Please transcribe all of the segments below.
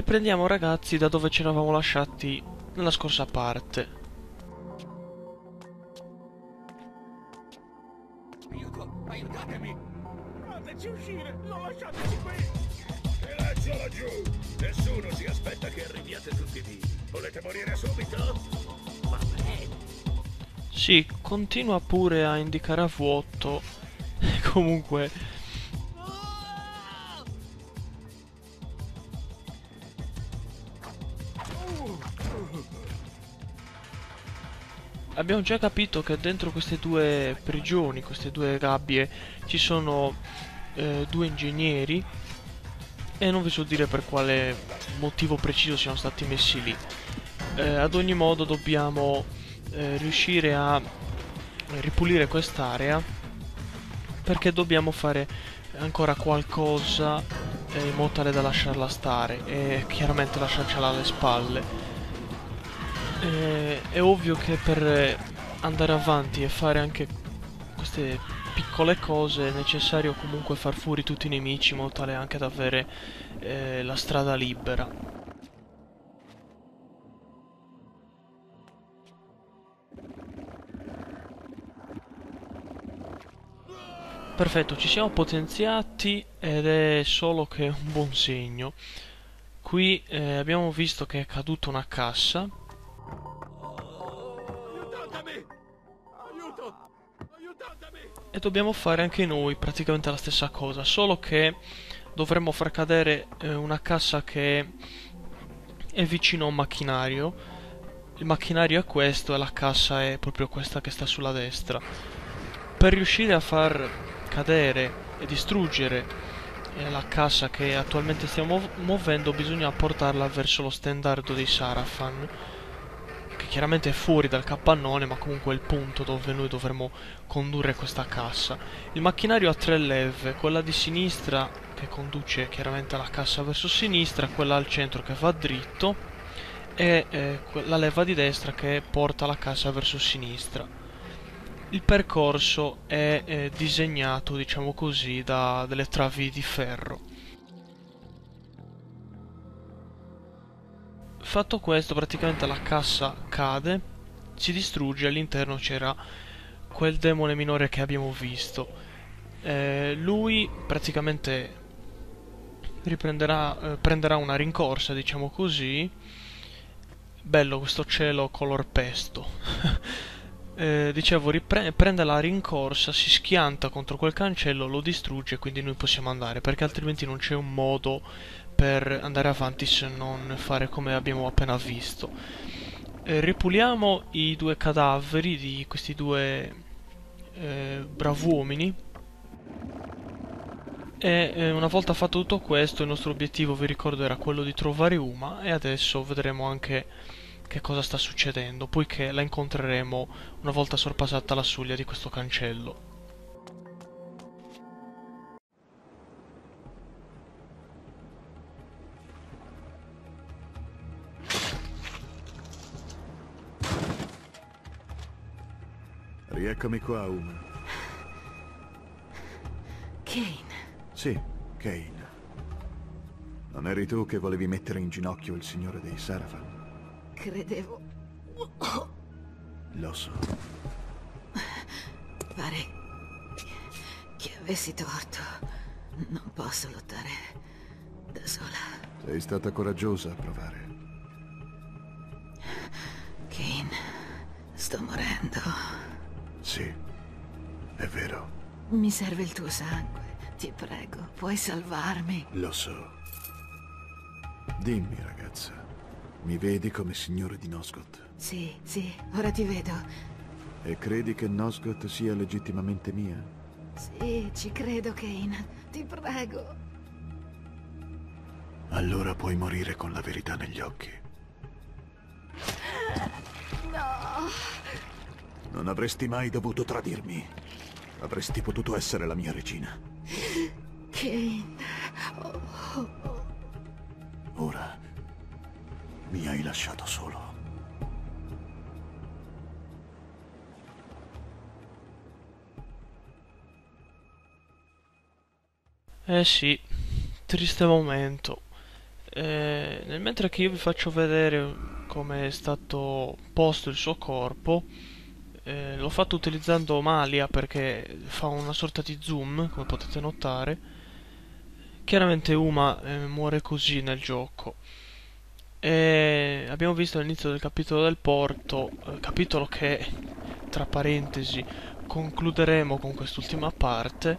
riprendiamo ragazzi da dove ci eravamo lasciati nella scorsa parte. Aiuto, aiutatemi! Fateci uscire, non lasciateci qui! Silenzio laggiù! Nessuno si aspetta che arriviate tutti lì. Volete morire subito? Va bene. Sì, continua pure a indicare a vuoto. Comunque, abbiamo già capito che dentro queste due prigioni, queste due gabbie, ci sono eh, due ingegneri e non vi so dire per quale motivo preciso siano stati messi lì. Eh, ad ogni modo dobbiamo eh, riuscire a ripulire quest'area perché dobbiamo fare ancora qualcosa eh, in modo tale da lasciarla stare e chiaramente lasciarcela alle spalle. Eh, è ovvio che per andare avanti e fare anche queste piccole cose è necessario comunque far fuori tutti i nemici in modo tale anche da avere eh, la strada libera. Perfetto, ci siamo potenziati ed è solo che un buon segno. Qui eh, abbiamo visto che è caduta una cassa Aiutatemi! Aiuto! Aiutatemi! e dobbiamo fare anche noi praticamente la stessa cosa, solo che dovremmo far cadere eh, una cassa che è vicino a un macchinario. Il macchinario è questo e la cassa è proprio questa che sta sulla destra. Per riuscire a far cadere e distruggere eh, la cassa che attualmente stiamo muov- muovendo bisogna portarla verso lo standard dei Sarafan chiaramente fuori dal capannone ma comunque è il punto dove noi dovremo condurre questa cassa il macchinario ha tre leve quella di sinistra che conduce chiaramente la cassa verso sinistra quella al centro che va dritto e eh, la leva di destra che porta la cassa verso sinistra il percorso è eh, disegnato, diciamo così, da delle travi di ferro. Fatto questo, praticamente la cassa cade, si distrugge, all'interno c'era quel demone minore che abbiamo visto. Eh, lui praticamente riprenderà, eh, prenderà una rincorsa, diciamo così. Bello questo cielo color pesto. Eh, dicevo, prende la rincorsa, si schianta contro quel cancello, lo distrugge, quindi noi possiamo andare, perché altrimenti non c'è un modo per andare avanti se non fare come abbiamo appena visto. Eh, ripuliamo i due cadaveri di questi due eh, bravuomini. E eh, una volta fatto tutto questo, il nostro obiettivo, vi ricordo, era quello di trovare Uma e adesso vedremo anche che cosa sta succedendo, poiché la incontreremo una volta sorpassata la soglia di questo cancello. Rieccomi qua, Uma. Kane, Sì, Kane. Non eri tu che volevi mettere in ginocchio il signore dei Sarafan? credevo... Lo so. Pare che avessi torto. Non posso lottare da sola. Sei stata coraggiosa a provare. Kane, sto morendo. Sì, è vero. Mi serve il tuo sangue. Ti prego, puoi salvarmi. Lo so. Dimmi, ragazza. Mi vedi come signore di Nosgoth? Sì, sì, ora ti vedo. E credi che Nosgoth sia legittimamente mia? Sì, ci credo, Kane. Ti prego. Allora puoi morire con la verità negli occhi. No! Non avresti mai dovuto tradirmi. Avresti potuto essere la mia regina. Kane. Oh, oh, oh. Ora mi hai lasciato solo. Eh sì, triste momento. Eh, nel mentre che io vi faccio vedere come è stato posto il suo corpo, eh, l'ho fatto utilizzando Malia perché fa una sorta di zoom, come potete notare. Chiaramente Uma eh, muore così nel gioco. E abbiamo visto all'inizio del capitolo del porto, eh, capitolo che, tra parentesi, concluderemo con quest'ultima parte.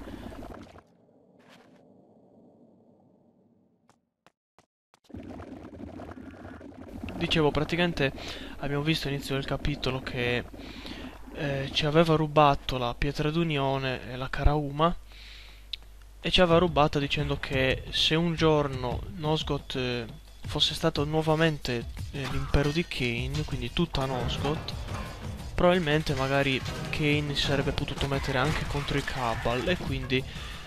Dicevo, praticamente abbiamo visto all'inizio del capitolo che eh, ci aveva rubato la pietra d'unione e la Karauma e ci aveva rubata dicendo che se un giorno Nosgoth eh, fosse stato nuovamente eh, l'impero di Kane, quindi tutta Nosgoth, probabilmente magari Kane si sarebbe potuto mettere anche contro i Cabal e quindi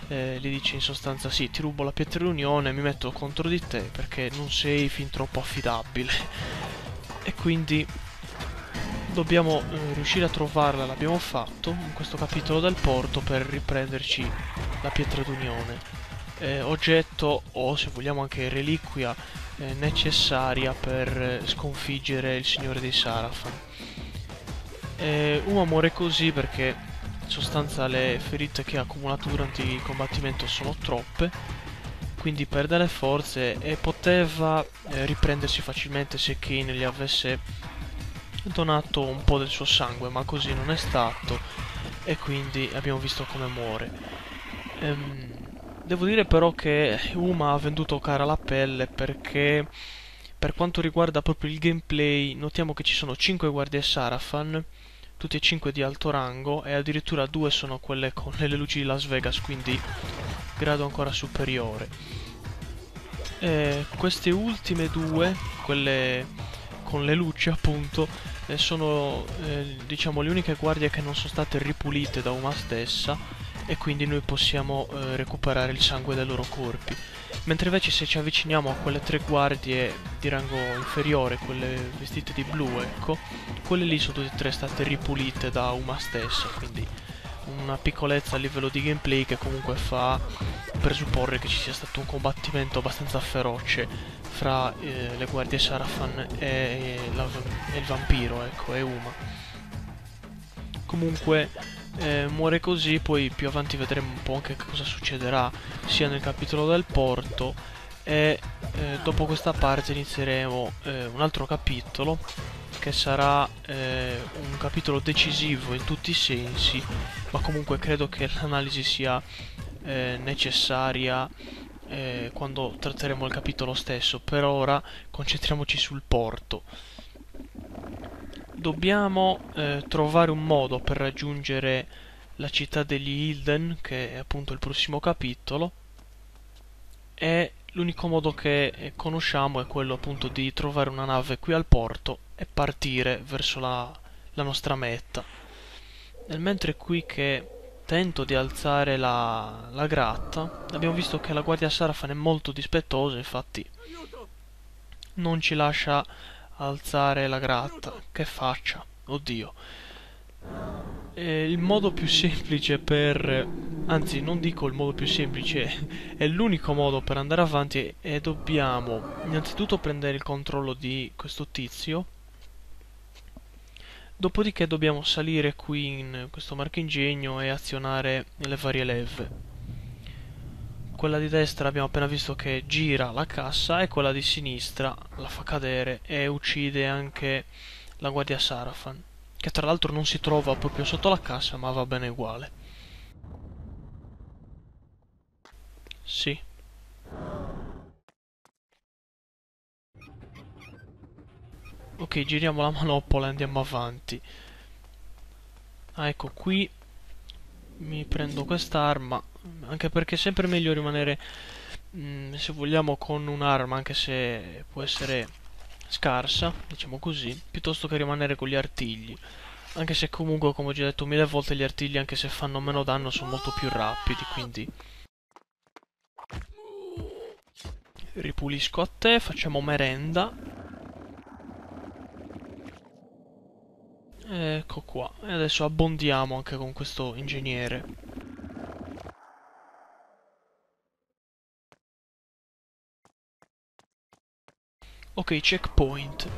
eh, gli dice in sostanza sì, ti rubo la pietra d'unione, mi metto contro di te perché non sei fin troppo affidabile. e quindi dobbiamo eh, riuscire a trovarla, l'abbiamo fatto in questo capitolo del porto per riprenderci la pietra d'unione. Eh, oggetto o se vogliamo anche reliquia eh, necessaria per eh, sconfiggere il signore dei Sarafan. Uma muore così perché in sostanza le ferite che ha accumulato durante il combattimento sono troppe, quindi perde le forze e poteva eh, riprendersi facilmente se Kane gli avesse donato un po' del suo sangue, ma così non è stato e quindi abbiamo visto come muore. Ehm, devo dire però che Uma ha venduto cara la pelle perché per quanto riguarda proprio il gameplay notiamo che ci sono 5 guardie Sarafan tutti e 5 di alto rango e addirittura due sono quelle con le luci di Las Vegas, quindi grado ancora superiore. E queste ultime due, quelle con le luci appunto, eh, sono eh, diciamo le uniche guardie che non sono state ripulite da Uma stessa e quindi noi possiamo eh, recuperare il sangue dai loro corpi. Mentre invece se ci avviciniamo a quelle tre guardie di rango inferiore, quelle vestite di blu, ecco, quelle lì sono tutte e tre state ripulite da Uma stessa, quindi una piccolezza a livello di gameplay che comunque fa presupporre che ci sia stato un combattimento abbastanza feroce fra eh, le guardie Sarafan e, la, e il vampiro, ecco, e Uma. Comunque eh, muore così, poi più avanti vedremo un po' anche cosa succederà sia nel capitolo del porto e eh, dopo questa parte inizieremo eh, un altro capitolo che sarà eh, un capitolo decisivo in tutti i sensi ma comunque credo che l'analisi sia eh, necessaria eh, quando tratteremo il capitolo stesso. Per ora concentriamoci sul porto. Dobbiamo eh, trovare un modo per raggiungere la città degli Hilden, che è appunto il prossimo capitolo, e l'unico modo che eh, conosciamo è quello appunto di trovare una nave qui al porto e partire verso la, la nostra meta. Nel mentre qui che tento di alzare la, la gratta, abbiamo visto che la guardia Sarafan è molto dispettosa, infatti non ci lascia alzare la gratta. Che faccia? Oddio. Eh, il modo più semplice per... Anzi, non dico il modo più semplice, è l'unico modo per andare avanti e dobbiamo innanzitutto prendere il controllo di questo tizio. Dopodiché dobbiamo salire qui in questo marchingegno e azionare le varie leve quella di destra abbiamo appena visto che gira la cassa e quella di sinistra la fa cadere e uccide anche la guardia Sarafan, che tra l'altro non si trova proprio sotto la cassa ma va bene uguale. Sì. Ok, giriamo la manopola e andiamo avanti. Ah, ecco qui. Mi prendo quest'arma anche perché è sempre meglio rimanere mh, mm, se vogliamo con un'arma anche se può essere scarsa diciamo così piuttosto che rimanere con gli artigli. Anche se comunque come ho già detto mille volte gli artigli anche se fanno meno danno sono molto più rapidi quindi ripulisco a te facciamo merenda ecco qua e adesso abbondiamo anche con questo ingegnere Ok, checkpoint.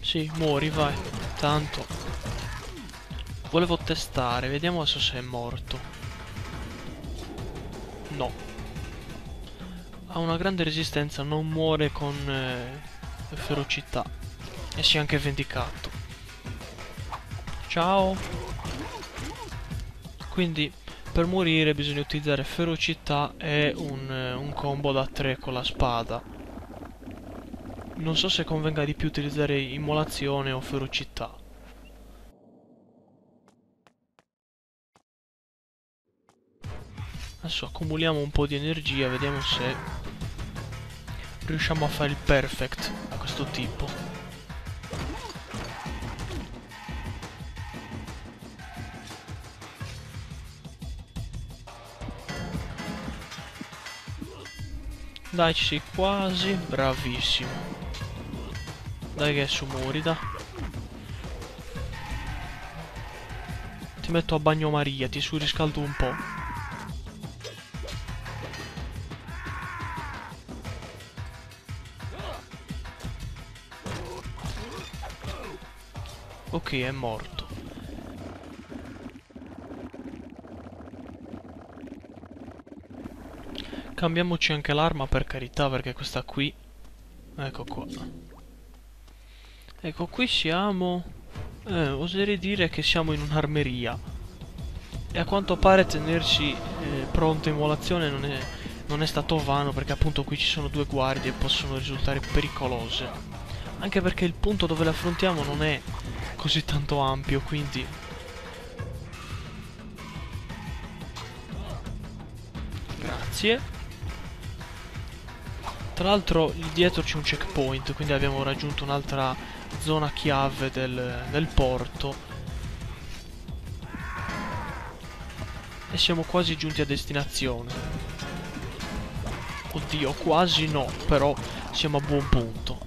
Sì, muori, vai. Tanto. Volevo testare, vediamo adesso se è morto. No. Ha una grande resistenza, non muore con eh, ferocità. E si è anche vendicato. Ciao. Quindi per morire bisogna utilizzare ferocità e un, eh, un combo da 3 con la spada. Non so se convenga di più utilizzare immolazione o ferocità. Adesso accumuliamo un po' di energia, vediamo se riusciamo a fare il perfect a questo tipo. Dai, ci sei quasi. Bravissimo. Dai che su Morida. Ti metto a bagnomaria, ti surriscaldo un po'. Ok, è morto. Cambiamoci anche l'arma per carità perché questa qui... Ecco qua. Ecco, qui siamo... Eh, oserei dire che siamo in un'armeria. E a quanto pare tenersi eh, pronto in volazione non è, non è stato vano perché appunto qui ci sono due guardie e possono risultare pericolose. Anche perché il punto dove le affrontiamo non è così tanto ampio, quindi... Grazie. Tra l'altro lì dietro c'è un checkpoint, quindi abbiamo raggiunto un'altra zona chiave del, del porto. E siamo quasi giunti a destinazione. Oddio, quasi no, però siamo a buon punto.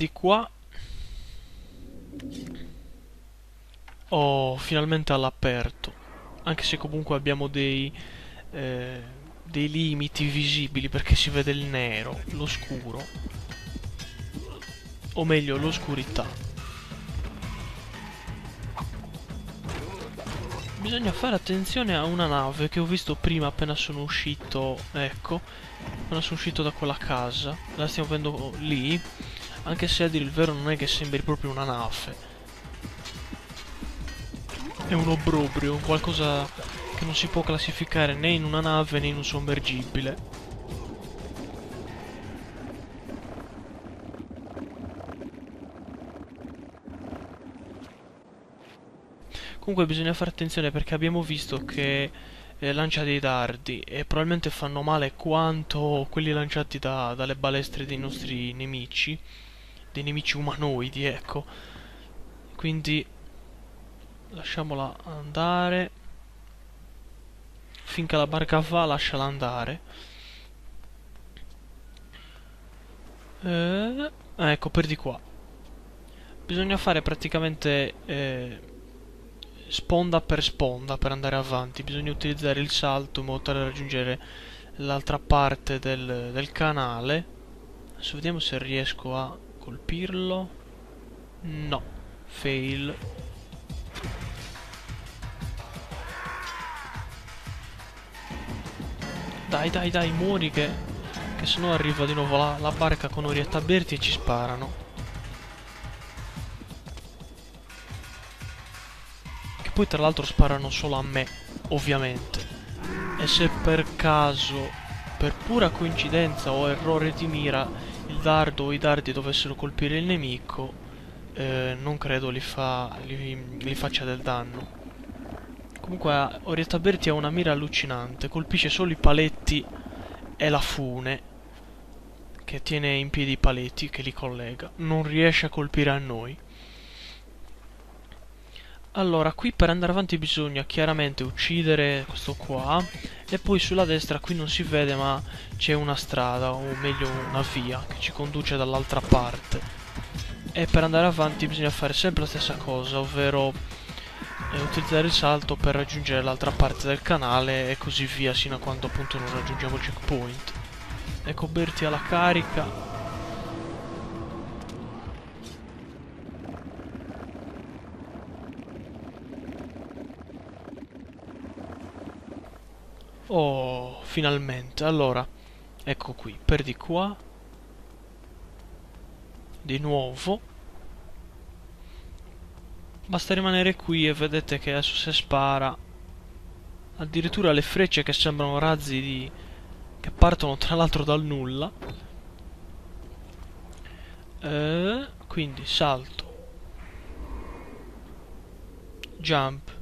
Di qua... Oh, finalmente all'aperto. Anche se comunque abbiamo dei... Eh, dei limiti visibili perché si vede il nero, l'oscuro. O meglio, l'oscurità. Bisogna fare attenzione a una nave che ho visto prima appena sono uscito, ecco, appena sono uscito da quella casa. La stiamo vedendo lì. Anche se a dire il vero non è che sembri proprio una nave. È un obbrobrio, qualcosa che non si può classificare né in una nave né in un sommergibile. Comunque bisogna fare attenzione perché abbiamo visto che eh, lancia dei dardi e probabilmente fanno male quanto quelli lanciati da, dalle balestre dei nostri nemici dei nemici umanoidi, ecco. Quindi lasciamola andare. Finché la barca va, lasciala andare. Eh, ecco, per di qua. Bisogna fare praticamente eh, sponda per sponda per andare avanti. Bisogna utilizzare il salto in modo tale da raggiungere l'altra parte del, del canale. Adesso vediamo se riesco a colpirlo. No. Fail. Dai, dai, dai, muori che... Che sennò arriva di nuovo la, la barca con Orietta Berti e ci sparano. Che poi tra l'altro sparano solo a me, ovviamente. E se per caso, per pura coincidenza o errore di mira, dardo o i dardi dovessero colpire il nemico, eh, non credo li, fa, li, li faccia del danno. Comunque Orietta Berti ha una mira allucinante, colpisce solo i paletti e la fune che tiene in piedi i paletti che li collega, non riesce a colpire a noi. Allora, qui per andare avanti bisogna chiaramente uccidere questo qua e poi sulla destra qui non si vede ma c'è una strada o meglio una via che ci conduce dall'altra parte. E per andare avanti bisogna fare sempre la stessa cosa ovvero eh, utilizzare il salto per raggiungere l'altra parte del canale e così via sino a quando appunto non raggiungiamo il checkpoint. Ecco Berti alla carica Oh, finalmente. Allora, ecco qui, per di qua. Di nuovo. Basta rimanere qui e vedete che adesso se spara. Addirittura le frecce che sembrano razzi di... che partono tra l'altro dal nulla. Eh, quindi salto. Jump.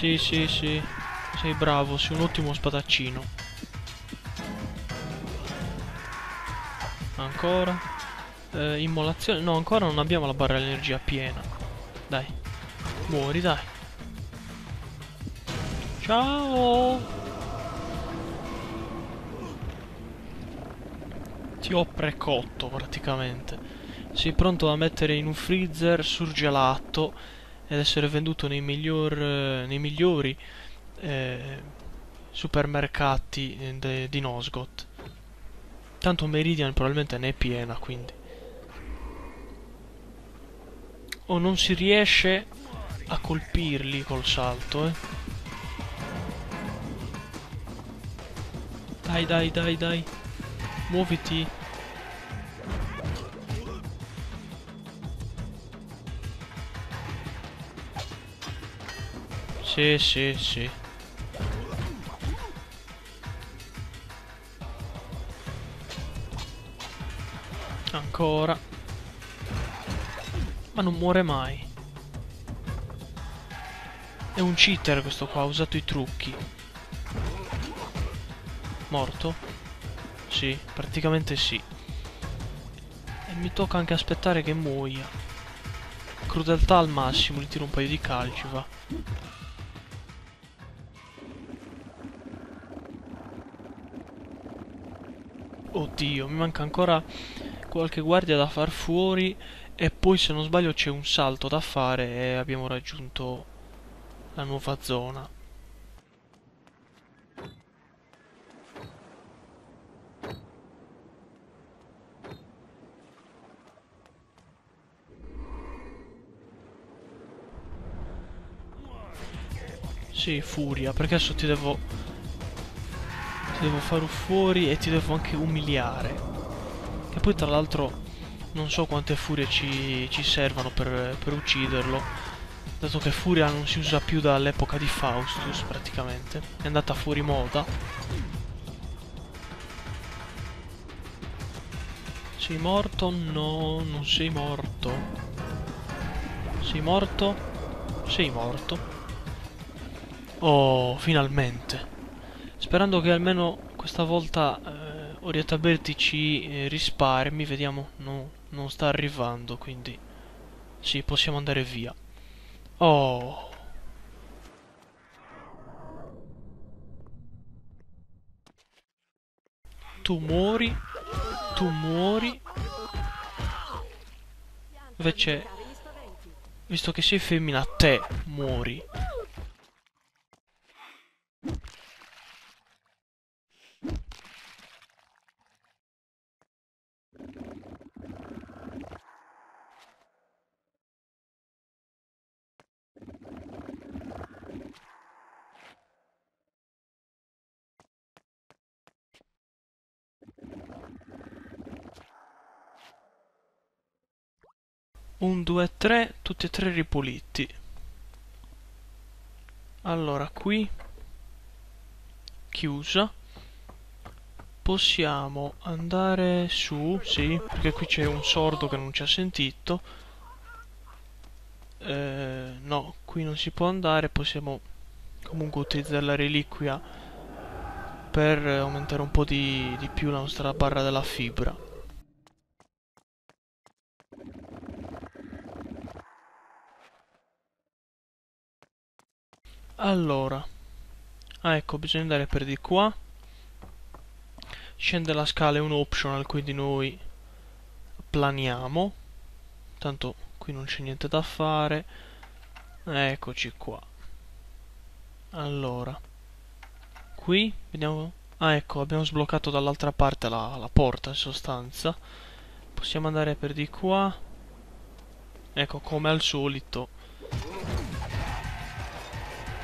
Sì, sì, sì. Sei bravo, sei un ottimo spadaccino. Ancora. Eh, immolazione. No, ancora non abbiamo la barra dell'energia piena. Dai. Muori, dai. Ciao. Ti ho precotto praticamente. Sei pronto da mettere in un freezer surgelato ed essere venduto nei, miglior, nei migliori eh, supermercati eh, de, di Nosgoth. Tanto Meridian probabilmente ne è piena, quindi. O non si riesce a colpirli col salto, eh. Dai, dai, dai, dai. Muoviti. Sì, sì, sì. Ancora. Ma non muore mai. È un cheater questo qua, ha usato i trucchi. Morto? Sì, praticamente sì. E mi tocca anche aspettare che muoia. Crudeltà al massimo, gli tiro un paio di calci, va. Oddio, mi manca ancora qualche guardia da far fuori e poi se non sbaglio c'è un salto da fare e abbiamo raggiunto la nuova zona. Sì, furia, perché adesso ti devo ti devo fare fuori e ti devo anche umiliare. Che poi tra l'altro non so quante furie ci, ci servano per, per ucciderlo. Dato che furia non si usa più dall'epoca di Faustus praticamente. È andata fuori moda. Sei morto? No, non sei morto. Sei morto? Sei morto. Oh, finalmente. Sperando che almeno questa volta eh, Orietta Berti ci eh, risparmi, vediamo, no, non sta arrivando, quindi sì, possiamo andare via. Oh... Tu muori, tu muori. Invece, visto che sei femmina, te muori. Un, due, tre, tutti e tre ripuliti. Allora, qui chiusa. possiamo andare su, sì, perché qui c'è un sordo che non ci ha sentito. Eh, no, qui non si può andare, possiamo comunque utilizzare la reliquia per aumentare un po' di, di più la nostra barra della fibra. Allora, ah ecco, bisogna andare per di qua. Scendere la scala è un optional, quindi noi planiamo. Tanto qui non c'è niente da fare. Eccoci qua. Allora, qui vediamo. Ah, ecco, abbiamo sbloccato dall'altra parte la, la porta in sostanza. Possiamo andare per di qua. Ecco, come al solito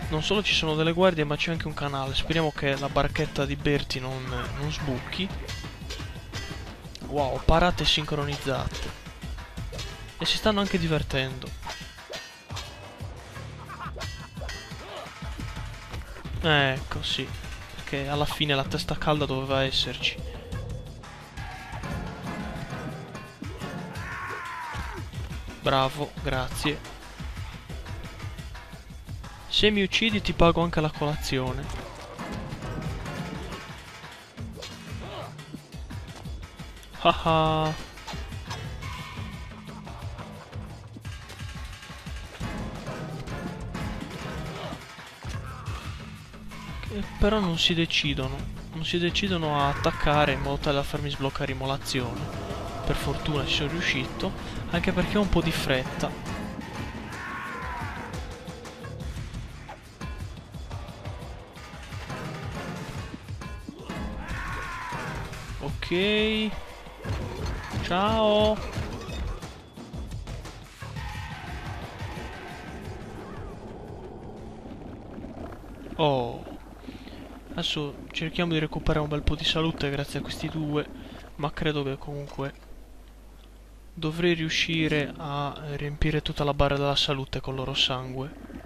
non solo ci sono delle guardie ma c'è anche un canale. Speriamo che la barchetta di Berti non, non sbucchi. Wow parate sincronizzate. E si stanno anche divertendo. Ecco sì. Perché alla fine la testa calda doveva esserci. Bravo grazie se mi uccidi ti pago anche la colazione. Haha. però non si decidono. Non si decidono a attaccare in modo tale da farmi sbloccare immolazione. Per fortuna ci sono riuscito, anche perché ho un po' di fretta. Ok. Ciao. Oh. Adesso cerchiamo di recuperare un bel po' di salute grazie a questi due. Ma credo che comunque dovrei riuscire a riempire tutta la barra della salute con loro sangue.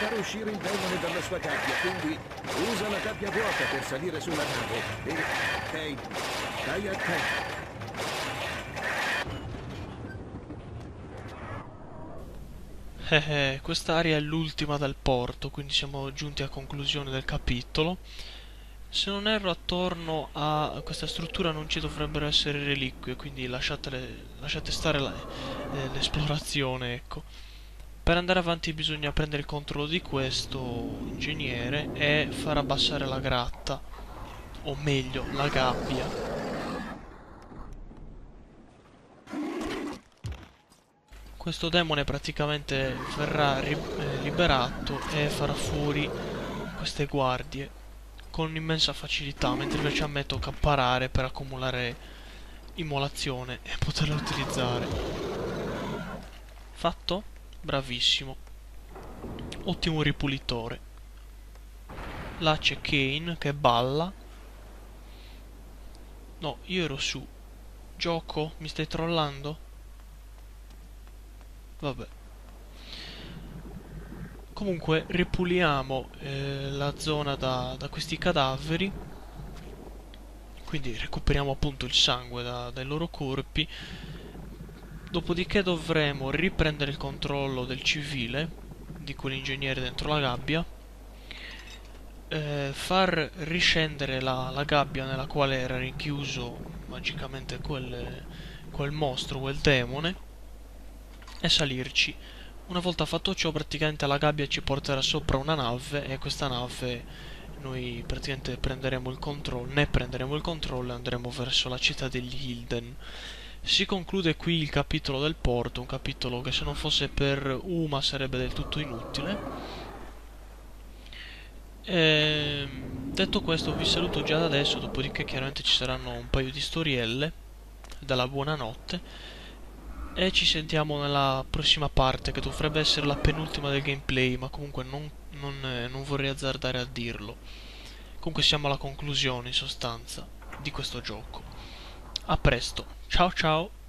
far uscire il demone dalla sua gabbia, quindi usa la gabbia vuota per salire sulla nave. E... Kate, stai attento. Eh, eh, quest'area è l'ultima del porto, quindi siamo giunti a conclusione del capitolo. Se non erro attorno a questa struttura non ci dovrebbero essere reliquie, quindi lasciate, lasciate stare eh, l'esplorazione, ecco. Per andare avanti bisogna prendere il controllo di questo ingegnere e far abbassare la gratta, o meglio, la gabbia. Questo demone praticamente verrà eh, liberato e farà fuori queste guardie con immensa facilità, mentre invece a me tocca parare per accumulare immolazione e poterla utilizzare. Fatto? Bravissimo. Ottimo ripulitore. Là c'è Kane che balla. No, io ero su. Gioco, mi stai trollando? Vabbè. Comunque ripuliamo eh, la zona da, da, questi cadaveri. Quindi recuperiamo appunto il sangue da, dai loro corpi Dopodiché dovremo riprendere il controllo del civile di quell'ingegnere dentro la gabbia, eh, far riscendere la, la, gabbia nella quale era rinchiuso magicamente quel, quel mostro, quel demone, e salirci. Una volta fatto ciò, praticamente la gabbia ci porterà sopra una nave e questa nave noi praticamente prenderemo il controllo, ne prenderemo il controllo e andremo verso la città degli Hilden. Si conclude qui il capitolo del porto, un capitolo che se non fosse per Uma sarebbe del tutto inutile. E, ehm, detto questo vi saluto già da adesso, dopodiché chiaramente ci saranno un paio di storielle dalla buonanotte e ci sentiamo nella prossima parte che dovrebbe essere la penultima del gameplay ma comunque non, non, eh, non vorrei azzardare a dirlo comunque siamo alla conclusione in sostanza di questo gioco a presto. Ciao ciao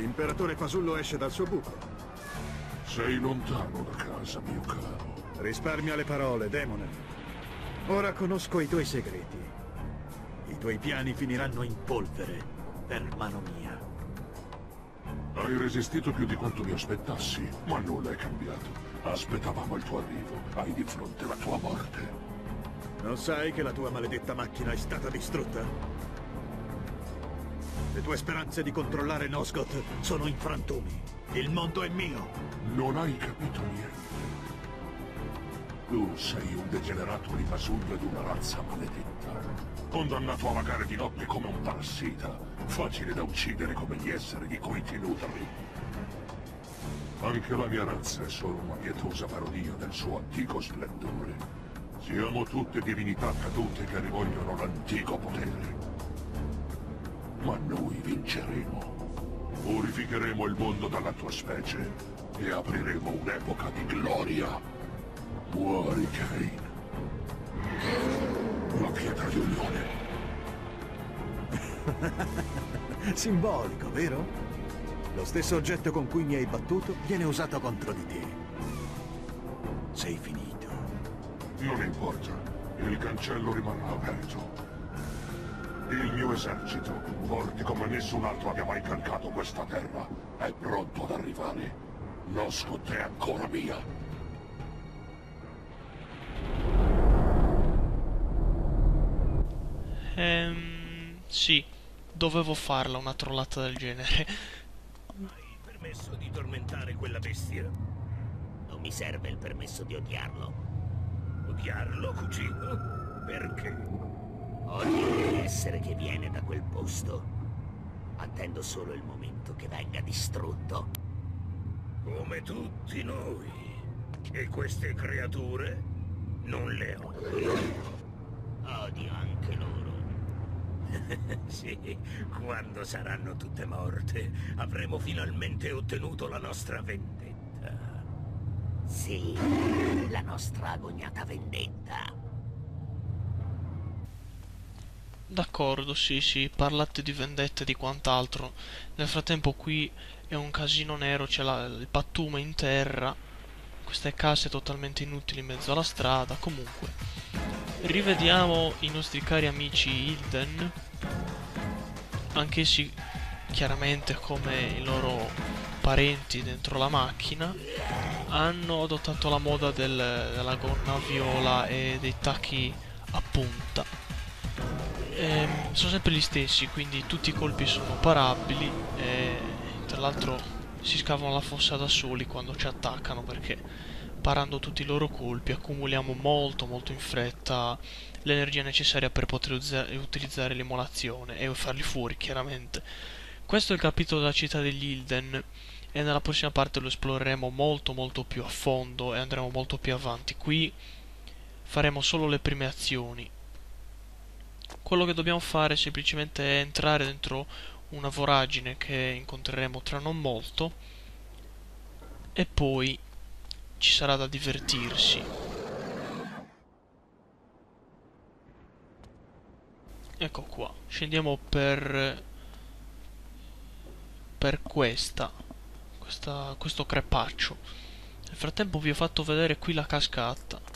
L'imperatore Fasullo esce dal suo buco. Sei lontano da casa, mio caro. Risparmia le parole, demone. Ora conosco i tuoi segreti. I tuoi piani finiranno in polvere per mano mia. Hai resistito più di quanto mi aspettassi, ma nulla è cambiato. Aspettavamo il tuo arrivo. Hai di fronte la tua morte. Non sai che la tua maledetta macchina è stata distrutta? Le tue speranze di controllare Nosgoth sono in frantumi. Il mondo è mio. Non hai capito niente. Tu sei un degenerato rifasuglio di una razza maledetta. Condannato a vagare di notte come un parassita. Facile da uccidere come gli esseri di cui ti nutri. Anche la mia razza è solo una pietosa parodia del suo antico splendore. Siamo tutte divinità cadute che rivogliono l'antico potere. Ma noi vinceremo. Purificheremo il mondo dalla tua specie e apriremo un'epoca di gloria. Muori, Kane. La pietra di unione. Simbolico, vero? Lo stesso oggetto con cui mi hai battuto viene usato contro di te. Sei finito. Non importa. Il cancello rimarrà aperto. Il mio esercito, forte come nessun altro abbia mai calcato questa terra, è pronto ad arrivare. Noscot è ancora mia. Ehm... Sì, dovevo farla una trollata del genere. Hai il permesso di tormentare quella bestia? Non mi serve il permesso di odiarlo. Odiarlo, cugino? Perché? Odio l'essere che viene da quel posto. Attendo solo il momento che venga distrutto. Come tutti noi. E queste creature non le odio. Odio anche loro. sì, quando saranno tutte morte, avremo finalmente ottenuto la nostra vendetta. Sì, la nostra agoniata vendetta. D'accordo, sì, sì, parlate di vendette e di quant'altro. Nel frattempo qui è un casino nero, c'è il pattume in terra, queste case totalmente inutili in mezzo alla strada, comunque. Rivediamo i nostri cari amici Hilden, anch'essi chiaramente come i loro parenti dentro la macchina hanno adottato la moda del, della gonna viola e dei tacchi a punta. Ehm, sono sempre gli stessi, quindi tutti i colpi sono parabili e tra l'altro si scavano la fossa da soli quando ci attaccano perché parando tutti i loro colpi accumuliamo molto molto in fretta l'energia necessaria per poter utilizzare l'emolazione e farli fuori chiaramente. Questo è il capitolo della città degli Ilden e nella prossima parte lo esploreremo molto molto più a fondo e andremo molto più avanti. Qui faremo solo le prime azioni. Quello che dobbiamo fare semplicemente è entrare dentro una voragine che incontreremo tra non molto e poi ci sarà da divertirsi. Ecco qua, scendiamo per per questa, questa questo crepaccio. Nel frattempo vi ho fatto vedere qui la cascata.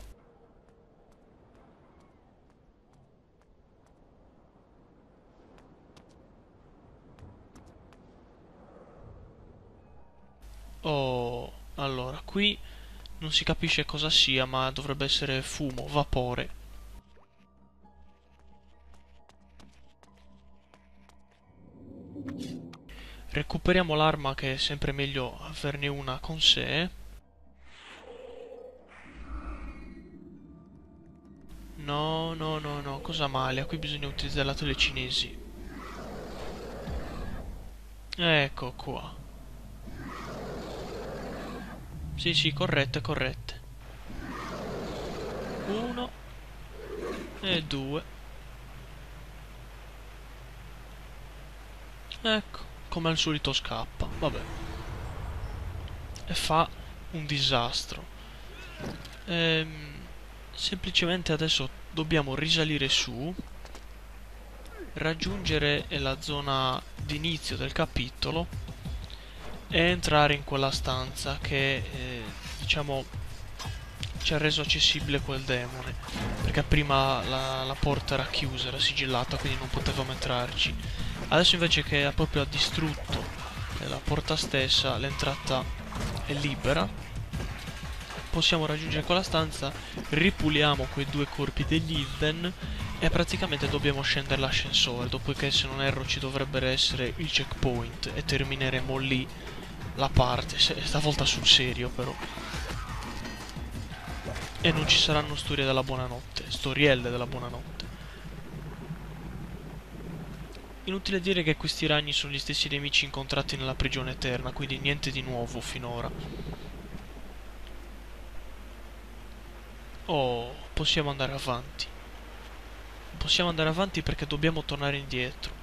Oh, allora, qui non si capisce cosa sia, ma dovrebbe essere fumo, vapore. Recuperiamo l'arma che è sempre meglio averne una con sé. No, no, no, no, cosa male? Qui bisogna utilizzare la telecinesi. Ecco qua. Sì, sì, corrette, corrette. Uno. E due. Ecco, come al solito scappa. Vabbè. E fa un disastro. Ehm, semplicemente adesso dobbiamo risalire su. Raggiungere la zona d'inizio del capitolo e entrare in quella stanza che eh, diciamo ci ha reso accessibile quel demone. Perché prima la, la, porta era chiusa, era sigillata quindi non potevamo entrarci adesso invece che ha proprio distrutto eh, la porta stessa l'entrata è libera. Possiamo raggiungere quella stanza ripuliamo quei due corpi degli Ilden e praticamente dobbiamo scendere l'ascensore dopodiché se non erro ci dovrebbe essere il checkpoint e termineremo lì la parte, stavolta sul serio però. E non ci saranno storie della buonanotte, storielle della buonanotte. Inutile dire che questi ragni sono gli stessi nemici incontrati nella prigione eterna, quindi niente di nuovo finora. Oh, possiamo andare avanti. Possiamo andare avanti perché dobbiamo tornare indietro.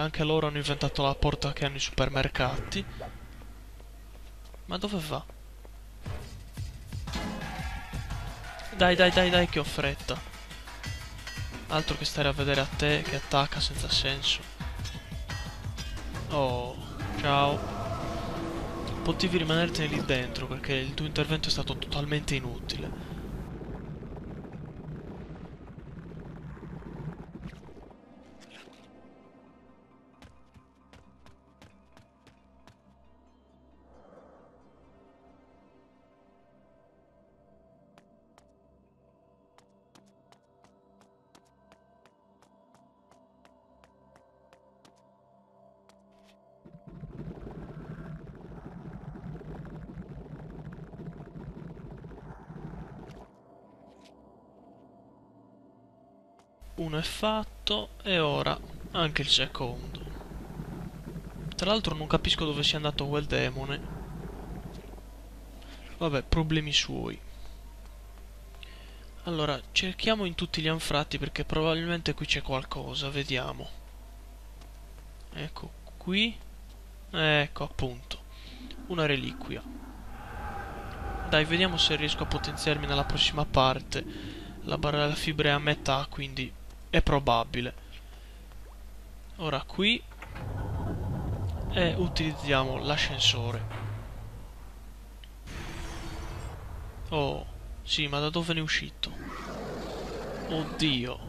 anche loro hanno inventato la porta che hanno i supermercati. Ma dove va? Dai, dai, dai, dai, che ho fretta. Altro che stare a vedere a te che attacca senza senso. Oh, ciao. Potevi rimanertene lì dentro perché il tuo intervento è stato totalmente inutile. Fatto e ora anche il secondo. Tra l'altro non capisco dove sia andato quel demone. Vabbè, problemi suoi. Allora, cerchiamo in tutti gli anfratti perché probabilmente qui c'è qualcosa, vediamo. Ecco, qui. Ecco, appunto. Una reliquia. Dai, vediamo se riesco a potenziarmi nella prossima parte. La barra della fibra è a metà, quindi è probabile. Ora qui e utilizziamo l'ascensore. Oh, sì, ma da dove ne è uscito? Oddio.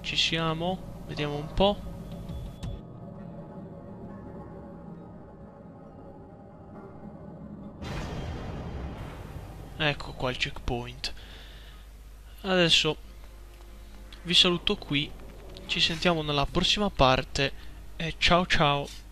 Ci siamo? Vediamo un po'. Ecco qua il checkpoint. Adesso vi saluto qui, ci sentiamo nella prossima parte e ciao ciao!